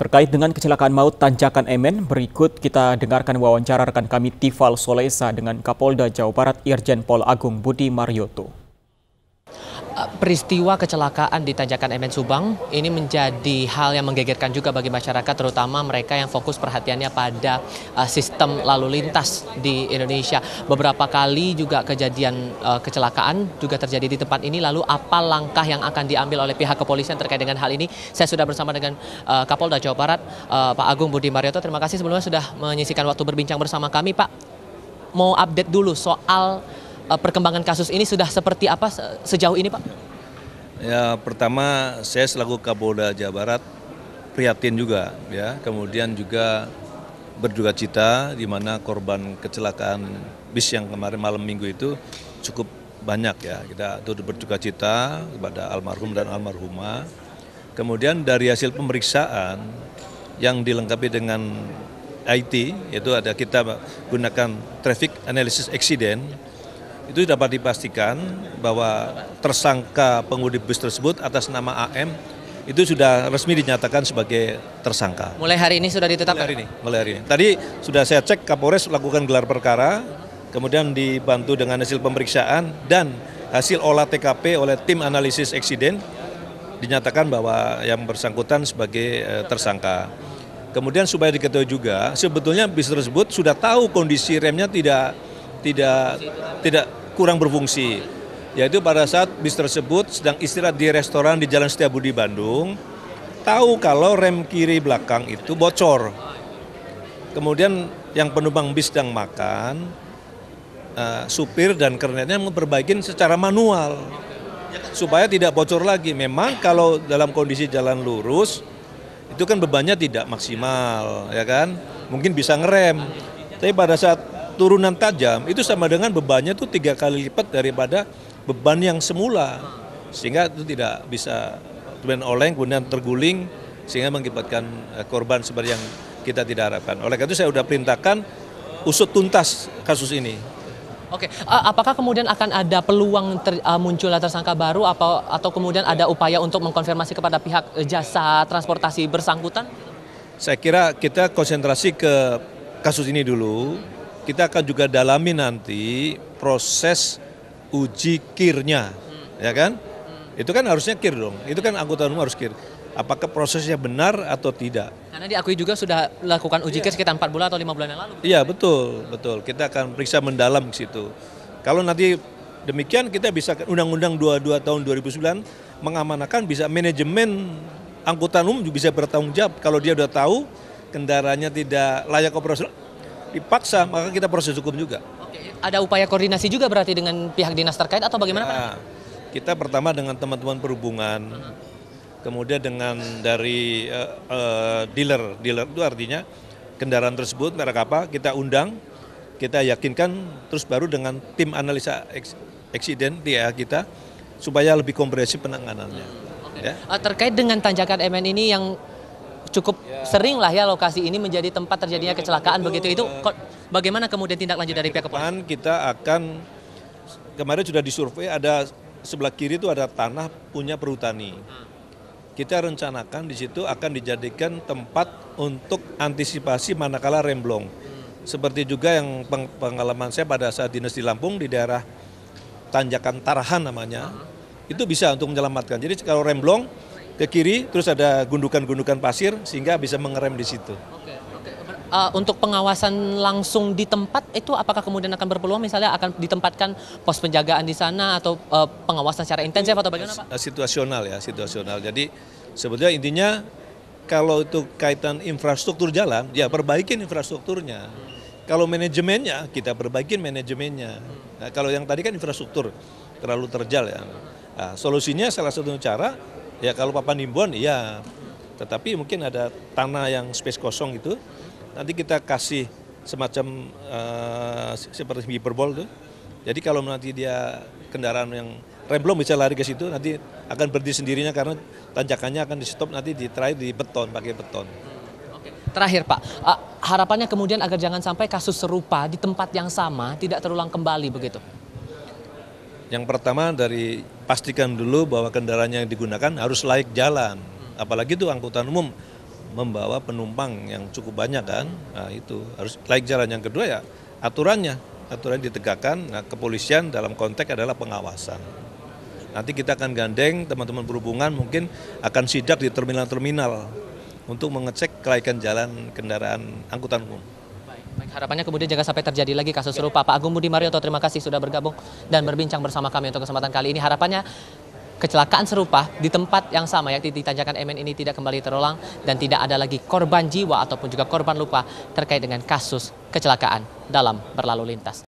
Terkait dengan kecelakaan maut Tanjakan Emen, berikut kita dengarkan wawancara rekan kami Tifal Solesa dengan Kapolda Jawa Barat Irjen Pol Agung Budi Marioto. Peristiwa kecelakaan di Tanjakan Emen Subang ini menjadi hal yang menggegerkan juga bagi masyarakat, terutama mereka yang fokus perhatiannya pada uh, sistem lalu lintas di Indonesia. Beberapa kali juga kejadian uh, kecelakaan juga terjadi di tempat ini. Lalu apa langkah yang akan diambil oleh pihak kepolisian terkait dengan hal ini? Saya sudah bersama dengan Kapolda Jawa Barat, Pak Agung Budi Marioto. Terima kasih sebelumnya sudah menyisikan waktu berbincang bersama kami, Pak. Mau update dulu soal Eh, perkembangan kasus ini sudah seperti apa sejauh ini Pak? Ya pertama saya selaku Kapolda Jawa Barat prihatin juga ya, kemudian juga berduka cita di mana korban kecelakaan bis yang kemarin malam minggu itu cukup banyak ya. Kita turut berduka cita kepada almarhum dan almarhumah. Kemudian dari hasil pemeriksaan yang dilengkapi dengan IT, yaitu ada kita gunakan traffic analysis accident, itu dapat dipastikan bahwa tersangka pengemudi bus tersebut atas nama AM itu sudah resmi dinyatakan sebagai tersangka. Mulai hari ini sudah ditetapkan? Mulai hari ini. Mulai hari ini. Tadi sudah saya cek Kapolres lakukan gelar perkara, kemudian dibantu dengan hasil pemeriksaan dan hasil olah TKP oleh tim analisis eksiden dinyatakan bahwa yang bersangkutan sebagai eh, tersangka. Kemudian supaya diketahui juga, sebetulnya bis tersebut sudah tahu kondisi remnya tidak tidak tidak kurang berfungsi. Yaitu pada saat bis tersebut sedang istirahat di restoran di Jalan Setiabudi Bandung, tahu kalau rem kiri belakang itu bocor. Kemudian yang penumpang bis sedang makan, uh, supir dan kernetnya memperbaiki secara manual supaya tidak bocor lagi. Memang kalau dalam kondisi jalan lurus itu kan bebannya tidak maksimal, ya kan? Mungkin bisa ngerem. Tapi pada saat turunan tajam itu sama dengan bebannya itu tiga kali lipat daripada beban yang semula sehingga itu tidak bisa kemudian oleng kemudian terguling sehingga mengakibatkan eh, korban seperti yang kita tidak harapkan. Oleh karena itu saya sudah perintahkan usut tuntas kasus ini. Oke, apakah kemudian akan ada peluang ter, uh, munculnya tersangka baru apa, atau kemudian ada upaya untuk mengkonfirmasi kepada pihak jasa transportasi bersangkutan? Saya kira kita konsentrasi ke kasus ini dulu, kita akan juga dalami nanti proses uji kirnya, hmm. ya kan? Hmm. Itu kan harusnya kir dong, itu kan anggota umum harus kir. Apakah prosesnya benar atau tidak? Karena diakui juga sudah lakukan uji kir sekitar 4 bulan atau lima bulan yang lalu. Iya betul, betul. Kita akan periksa mendalam ke situ. Kalau nanti demikian kita bisa Undang-Undang 22 tahun 2009 mengamanahkan bisa manajemen angkutan umum juga bisa bertanggung jawab kalau dia sudah tahu kendaraannya tidak layak operasional dipaksa maka kita proses hukum juga. Oke. Ada upaya koordinasi juga berarti dengan pihak dinas terkait atau bagaimana ya, Pak? Kita pertama dengan teman-teman perhubungan, hmm. kemudian dengan dari uh, uh, dealer, dealer itu artinya kendaraan tersebut merek apa kita undang, kita yakinkan, terus baru dengan tim analisa eksiden dia kita supaya lebih komprehensif penanganannya. Okay. Ya. Uh, terkait dengan tanjakan MN ini yang cukup ya. sering lah ya lokasi ini menjadi tempat terjadinya kecelakaan begitu itu bagaimana kemudian tindak lanjut dari pihak kepolisian? Kita akan kemarin sudah disurvei ada sebelah kiri itu ada tanah punya perhutani. Kita rencanakan di situ akan dijadikan tempat untuk antisipasi manakala remblong. Seperti juga yang pengalaman saya pada saat dinas di Lampung di daerah Tanjakan Tarahan namanya, itu bisa untuk menyelamatkan. Jadi kalau remblong ke kiri, terus ada gundukan-gundukan pasir sehingga bisa mengerem di situ. Oke, oke. Uh, untuk pengawasan langsung di tempat itu apakah kemudian akan berpeluang misalnya akan ditempatkan pos penjagaan di sana atau uh, pengawasan secara intensif atau bagaimana Pak? Situasional ya, situasional. Jadi sebetulnya intinya kalau itu kaitan infrastruktur jalan, ya perbaikin infrastrukturnya. Kalau manajemennya, kita perbaikin manajemennya. Nah, kalau yang tadi kan infrastruktur terlalu terjal ya. Nah, solusinya salah satu cara Ya kalau papan himbauan iya, tetapi mungkin ada tanah yang space kosong itu, nanti kita kasih semacam uh, seperti hiperbol tuh. Jadi kalau nanti dia kendaraan yang remblong bisa lari ke situ, nanti akan berhenti sendirinya karena tanjakannya akan di stop nanti di try di beton pakai beton. Terakhir Pak, uh, harapannya kemudian agar jangan sampai kasus serupa di tempat yang sama tidak terulang kembali begitu. Yang pertama dari pastikan dulu bahwa kendaraan yang digunakan harus layak jalan. Apalagi itu angkutan umum membawa penumpang yang cukup banyak kan, nah itu harus laik jalan. Yang kedua ya aturannya, aturan ditegakkan. Nah kepolisian dalam konteks adalah pengawasan. Nanti kita akan gandeng teman-teman berhubungan mungkin akan sidak di terminal-terminal untuk mengecek kelaikan jalan kendaraan angkutan umum. Harapannya kemudian jangan sampai terjadi lagi kasus serupa. Pak Agung Budi Marioto, terima kasih sudah bergabung dan berbincang bersama kami untuk kesempatan kali ini. Harapannya kecelakaan serupa di tempat yang sama yakni di Tanjakan Emen ini tidak kembali terulang dan tidak ada lagi korban jiwa ataupun juga korban luka terkait dengan kasus kecelakaan dalam berlalu lintas.